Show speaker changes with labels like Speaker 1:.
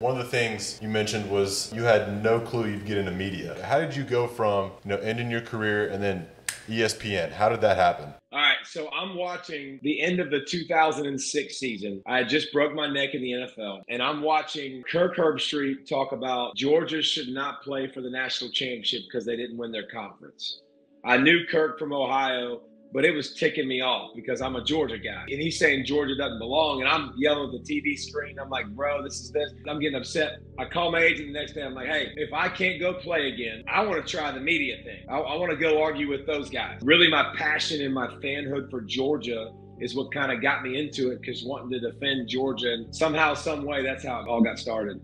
Speaker 1: One of the things you mentioned was you had no clue you'd get into media. How did you go from, you know, ending your career and then ESPN? How did that happen?
Speaker 2: All right, so I'm watching the end of the 2006 season. I just broke my neck in the NFL, and I'm watching Kirk Herbstreit talk about Georgia should not play for the national championship because they didn't win their conference. I knew Kirk from Ohio but it was ticking me off because I'm a Georgia guy. And he's saying Georgia doesn't belong. And I'm yelling at the TV screen. I'm like, bro, this is this. I'm getting upset. I call my agent the next day. I'm like, hey, if I can't go play again, I want to try the media thing. I, I want to go argue with those guys. Really, my passion and my fanhood for Georgia is what kind of got me into it because wanting to defend Georgia. And somehow, some way, that's how it all got started.